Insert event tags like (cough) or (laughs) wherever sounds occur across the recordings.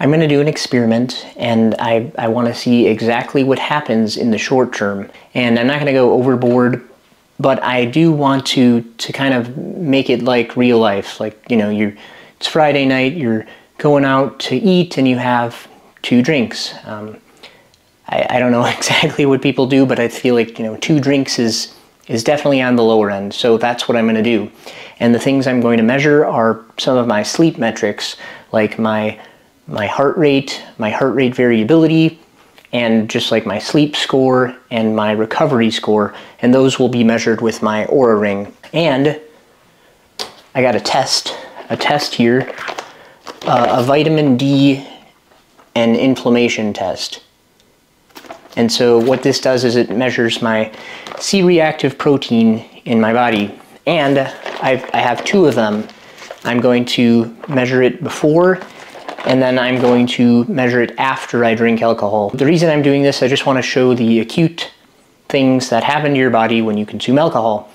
I'm going to do an experiment and I, I want to see exactly what happens in the short term. And I'm not going to go overboard, but I do want to, to kind of make it like real life. Like, you know, you it's Friday night, you're going out to eat and you have two drinks. Um, I, I don't know (laughs) exactly what people do, but I feel like, you know, two drinks is, is definitely on the lower end. So that's what I'm going to do. And the things I'm going to measure are some of my sleep metrics, like my my heart rate, my heart rate variability, and just like my sleep score and my recovery score, and those will be measured with my Oura Ring. And I got a test, a test here, uh, a vitamin D and inflammation test. And so what this does is it measures my C-reactive protein in my body. And I've, I have two of them. I'm going to measure it before and then I'm going to measure it after I drink alcohol. The reason I'm doing this, I just want to show the acute things that happen to your body when you consume alcohol.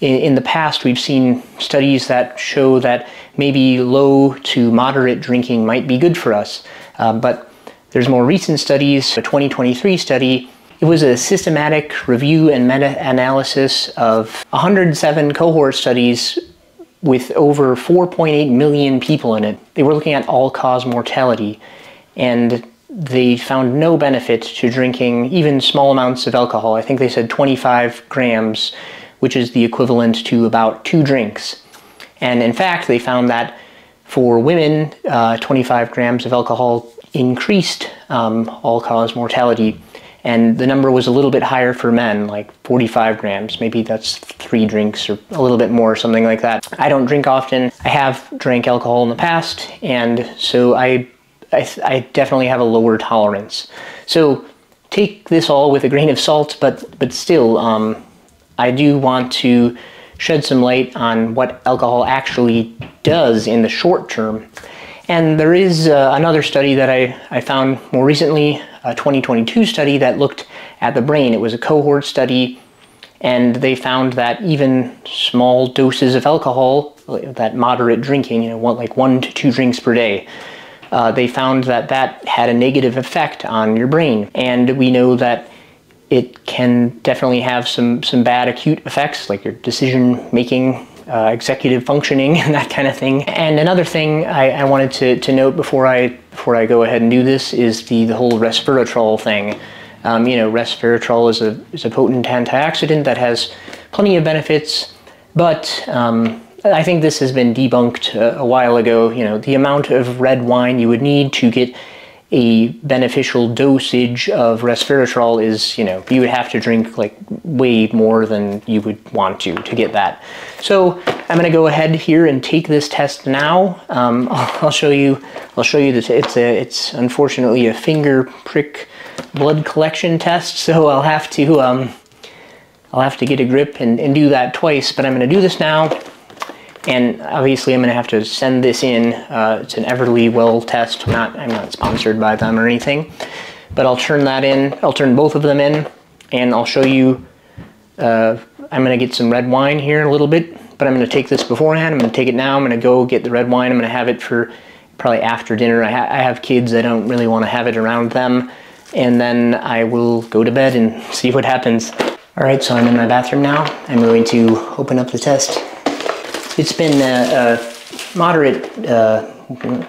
In, in the past, we've seen studies that show that maybe low to moderate drinking might be good for us, uh, but there's more recent studies, a 2023 study it was a systematic review and meta-analysis of 107 cohort studies with over 4.8 million people in it. They were looking at all-cause mortality, and they found no benefit to drinking even small amounts of alcohol. I think they said 25 grams, which is the equivalent to about two drinks. And in fact, they found that for women, uh, 25 grams of alcohol increased um, all-cause mortality and the number was a little bit higher for men, like 45 grams. Maybe that's three drinks or a little bit more, something like that. I don't drink often. I have drank alcohol in the past, and so I, I, I definitely have a lower tolerance. So take this all with a grain of salt, but but still, um, I do want to shed some light on what alcohol actually does in the short term. And there is uh, another study that I, I found more recently a 2022 study that looked at the brain. It was a cohort study, and they found that even small doses of alcohol, that moderate drinking, you know, one, like one to two drinks per day, uh, they found that that had a negative effect on your brain. And we know that it can definitely have some, some bad acute effects, like your decision making uh, executive functioning (laughs) and that kind of thing. And another thing I, I, wanted to, to note before I before I go ahead and do this is the, the whole resveratrol thing. Um, you know, resveratrol is a, is a potent antioxidant that has plenty of benefits, but um, I think this has been debunked a, a while ago. You know, the amount of red wine you would need to get a beneficial dosage of resveratrol is, you know, you would have to drink like way more than you would want to to get that. So I'm going to go ahead here and take this test now. Um, (laughs) I'll show you. I'll show you this. It's a. It's unfortunately a finger prick blood collection test, so I'll have to. Um, I'll have to get a grip and, and do that twice. But I'm going to do this now. And obviously I'm going to have to send this in. Uh, it's an Everlywell test. I'm not, I'm not sponsored by them or anything. But I'll turn that in. I'll turn both of them in. And I'll show you. Uh, I'm going to get some red wine here in a little bit. But I'm going to take this beforehand. I'm going to take it now. I'm going to go get the red wine. I'm going to have it for probably after dinner. I, ha I have kids. I don't really want to have it around them. And then I will go to bed and (laughs) see what happens. All right, so I'm in my bathroom now. I'm going to open up the test. It's been a, a moderate, uh,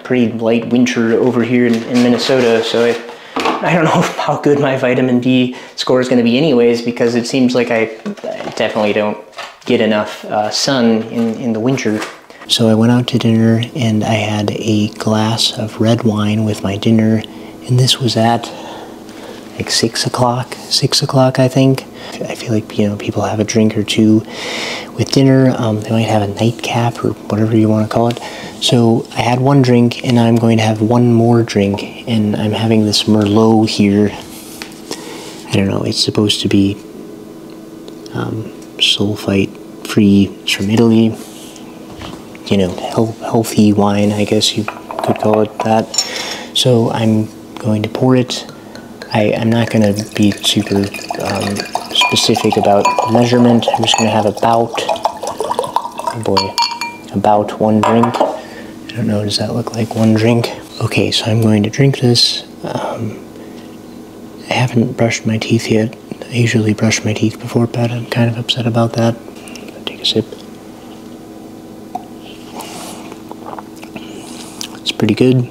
pretty light winter over here in, in Minnesota, so I, I don't (laughs) know how good my vitamin D score is going to be anyways, because it seems like I, I definitely don't get enough uh, sun in, in the winter. So I went out to dinner and I had a glass of red wine with my dinner, and this was at like six o'clock, six o'clock, I think. I feel like you know people have a drink or two with dinner. Um, they might have a nightcap or whatever you want to call it. So I had one drink, and I'm going to have one more drink, and I'm having this Merlot here. I don't know. It's supposed to be um, sulfite free. It's from Italy. You know, healthy wine, I guess you could call it that. So I'm going to pour it I, am not going to be super um, specific about measurement. I'm just going to have about, oh boy, about one drink. I don't know, does that look like one drink? Okay, so I'm going to drink this. Um, I haven't brushed my teeth yet. I usually brush my teeth before bed. I'm kind of upset about that. Take a sip. It's pretty good.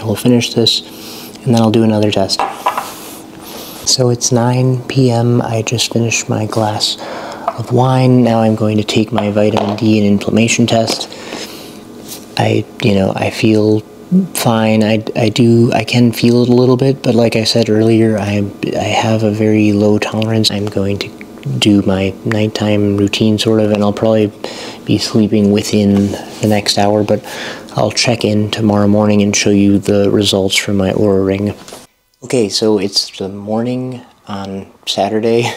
I will finish this and then I'll do another test. So it's 9 p.m. I just finished my glass of wine. Now I'm going to take my vitamin D and inflammation test. I, you know, I feel fine. I, I do, I can feel it a little bit, but like I said earlier, I, I have a very low tolerance. I'm going to do my nighttime routine sort of, and I'll probably be sleeping within the next hour, but I'll check in tomorrow morning and show you the results from my Oura Ring. Okay, so it's the morning on Saturday,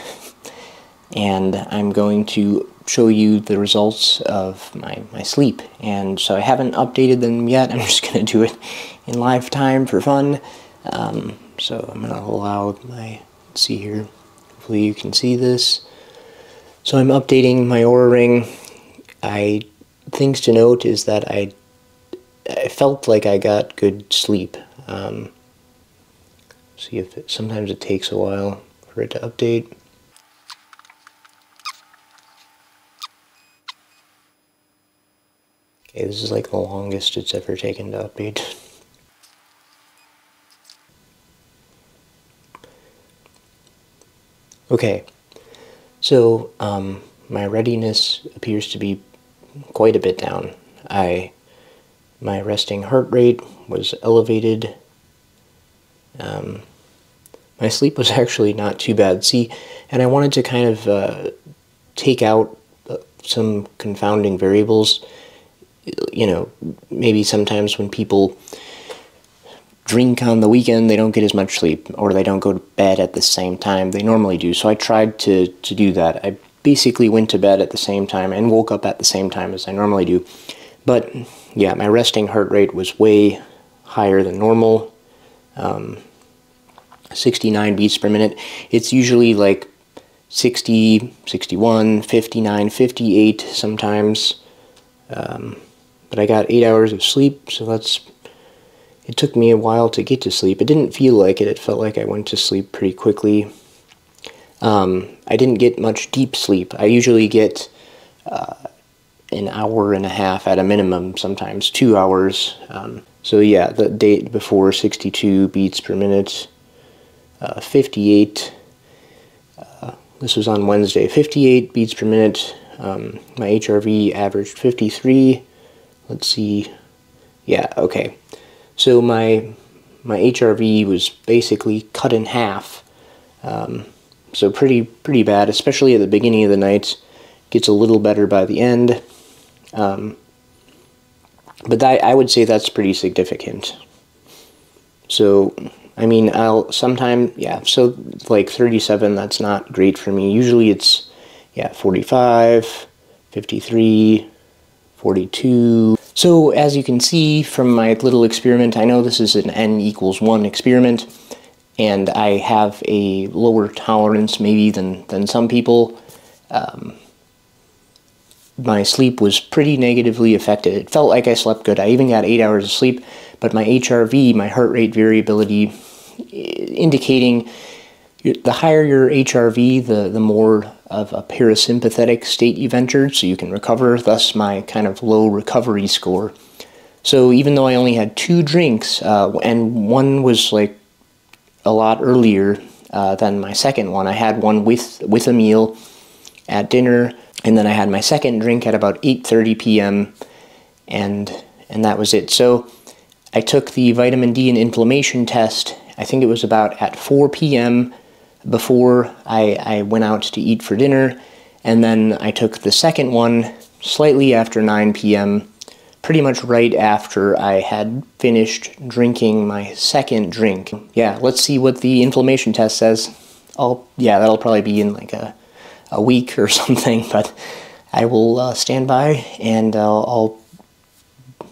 (laughs) and I'm going to show you the results of my, my sleep. And so I haven't updated them yet. (laughs) I'm just going to do it in live time for fun. Um, so I'm going to allow my, see here, hopefully you can see this. So I'm updating my Oura Ring. I, things to note is that I, I felt like I got good sleep. Um, see if it, sometimes it takes a while for it to update. Okay, this is like the longest it's ever taken to update. (laughs) okay, so um, my readiness appears to be quite a bit down. I my resting heart rate was elevated. Um, my sleep was (laughs) actually not too bad. See, and I wanted to kind of uh, take out uh, some confounding variables you know, maybe sometimes when people drink on the weekend, they don't get as much sleep, or they don't go to bed at the same time they normally do. So I tried to, to do that. I basically went to bed at the same time and woke up at the same time as I normally do. But yeah, my resting heart rate was way higher than normal. Um, 69 beats per minute. It's usually like 60, 61, 59, 58 sometimes. Um, but I got eight hours of sleep, so that's. It took me a while to get to sleep. It didn't feel like it, it felt like I went to sleep pretty quickly. Um, I didn't get much deep sleep. I usually get uh, an hour and a half at a minimum, sometimes two hours. Um, so, yeah, the date before 62 beats per minute, uh, 58. Uh, this was on Wednesday, 58 beats per minute. Um, my HRV averaged 53 let's see, yeah, okay. So my my HRV was basically cut in half. Um, so pretty pretty bad, especially at the beginning of the night. Gets a little better by the end. Um, but that, I would say that's pretty significant. So, I mean, I'll sometime, yeah, so like 37, that's not great for me. Usually it's, yeah, 45, 53, 42. So as you can see from my little experiment, I know this is an n equals 1 experiment, and I have a lower tolerance maybe than, than some people. Um, my sleep was pretty negatively affected. It felt like I slept good. I even got 8 hours of sleep, but my HRV, my heart rate variability, indicating the higher your HRV, the, the more of a parasympathetic state you've entered, so you can recover, thus my kind of low recovery score. So even though I only had two drinks, uh, and one was like a lot earlier uh, than my second one, I had one with, with a meal at dinner, and then I had my second drink at about 8.30 p.m., and, and that was it. So I took the vitamin D and inflammation test, I think it was about at 4 p.m., before I, I went out to eat for dinner, and then I took the second one slightly after 9 p.m., pretty much right after I had finished drinking my second drink. Yeah, let's see what the inflammation test says. I'll, yeah, that'll probably be in like a, a week or (laughs) something, but I will uh, stand by and uh, I'll,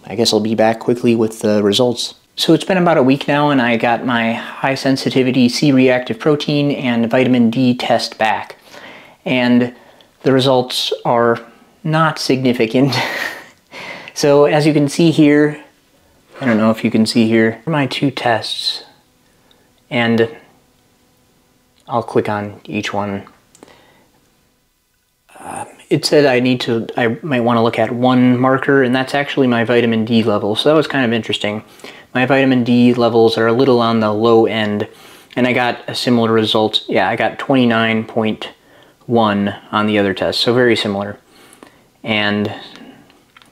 I guess I'll be back quickly with the results. So it's been about a week now and I got my high sensitivity C-reactive protein and vitamin D test back. And the results are not significant. (laughs) so as you can see here, I don't know if you can see here my two tests and I'll click on each one. Uh, it said I need to, I might want to look at one marker and that's actually my vitamin D level. So that was kind of interesting. My vitamin D levels are a little on the low end and I got a similar result. Yeah, I got 29.1 on the other test, so very similar. And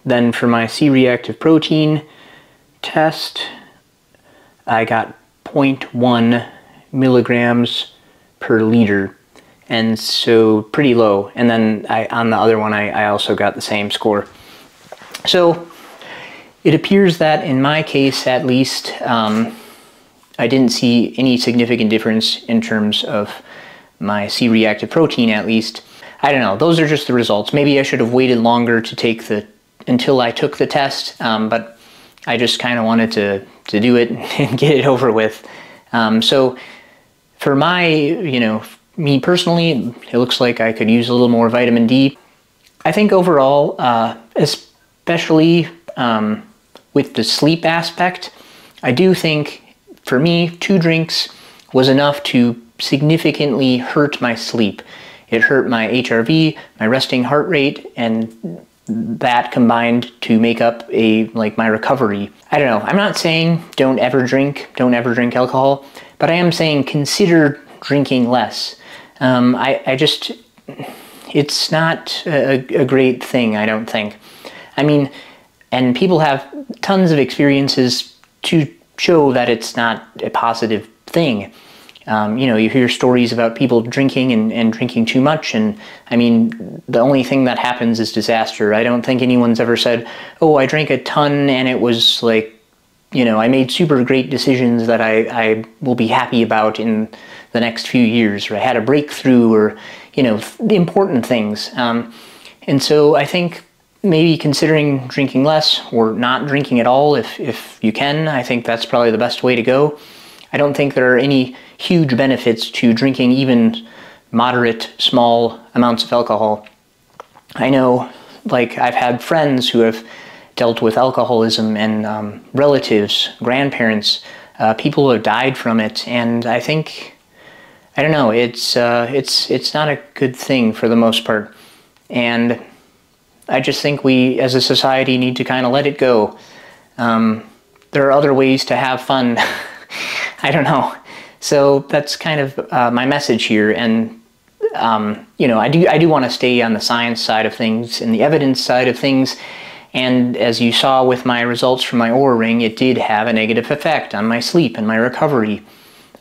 then for my C-reactive protein test, I got 0.1 milligrams per liter, and so pretty low. And then I, on the other one, I, I also got the same score. So it appears that in my case, at least, um, I didn't see any significant difference in terms of my C-reactive protein at least. I don't know, those are just the results. Maybe I should have waited longer to take the, until I took the test, um, but I just kind of wanted to, to do it (laughs) and get it over with. Um, so for my, you know, me personally, it looks like I could use a little more vitamin D. I think overall, uh, especially um, with the sleep aspect, I do think for me, two drinks was enough to significantly hurt my sleep. It hurt my HRV, my resting heart rate, and that combined to make up a like my recovery. I don't know. I'm not saying don't ever drink, don't ever drink alcohol, but I am saying consider drinking less. Um, I, I just, it's not a, a great thing. I don't think. I mean, and people have tons of experiences to show that it's not a positive thing. Um, you know, you hear stories about people drinking and, and drinking too much, and I mean, the only thing that happens is disaster. I don't think anyone's ever said, oh, I drank a ton and it was like, you know, I made super great decisions that I, I will be happy about in the next few years, or I had a breakthrough, or, you know, important things. Um, and so I think maybe considering drinking less or not drinking at all if, if you can. I think that's probably the best way to go. I don't think there are any huge benefits to drinking even moderate, small amounts of alcohol. I know, like, I've had friends who have dealt with alcoholism and um, relatives, grandparents, uh, people who have died from it, and I think, I don't know, it's, uh, it's, it's not a good thing for the most part. And I just think we, as a society, need to kind of let it go. Um, there are other ways to have fun. (laughs) I don't know. So that's kind of uh, my message here. And um, you know, I do I do want to stay on the science side of things and the evidence side of things. And as you saw with my results from my Oura ring, it did have a negative effect on my sleep and my recovery.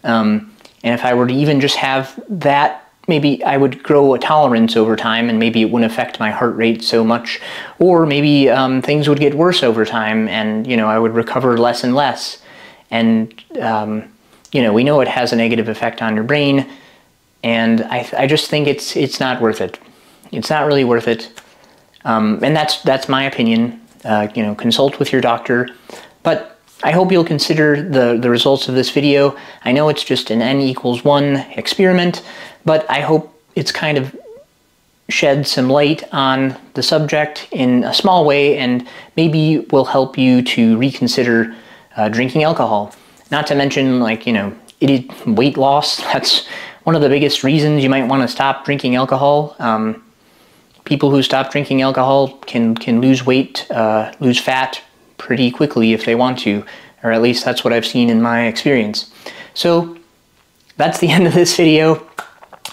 Um, and if I were to even just have that maybe I would grow a tolerance over time and maybe it wouldn't affect my heart rate so much. Or maybe um, things would get worse over time and, you know, I would recover less and less. And, um, you know, we know it has a negative effect on your brain. And I, I just think it's, it's not worth it. It's not really worth it. Um, and that's, that's my opinion. Uh, you know, consult with your doctor. But I hope you'll consider the, the results of this video. I know it's just an n equals 1 experiment, but I hope it's kind of shed some light on the subject in a small way and maybe will help you to reconsider uh, drinking alcohol. Not to mention, like, you know, weight loss. (laughs) That's one of the biggest reasons you might want to stop drinking alcohol. Um, people who stop drinking alcohol can, can lose weight, uh, lose fat pretty quickly if they want to, or at least that's what I've seen in my experience. So that's the (laughs) end of this video.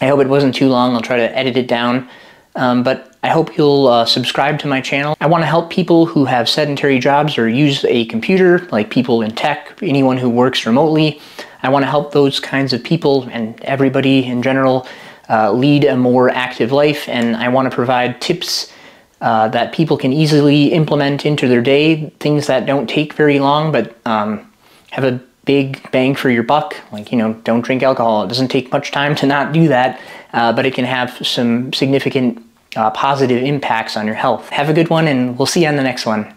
I hope it wasn't too long. I'll try to edit it down. Um, but I hope you'll uh, subscribe to my channel. I want to help people who have sedentary jobs or use a computer, like people in tech, anyone who works remotely. I want to help those kinds of people and everybody in general uh, lead a more active life, and I want to provide tips uh, that people can easily implement into their day, things that don't take very long but um, have a big bang for your buck. Like, you know, don't drink alcohol. It doesn't take much time to not do that, uh, but it can have some significant uh, positive impacts on your health. Have a good one, and we'll see you on the next one.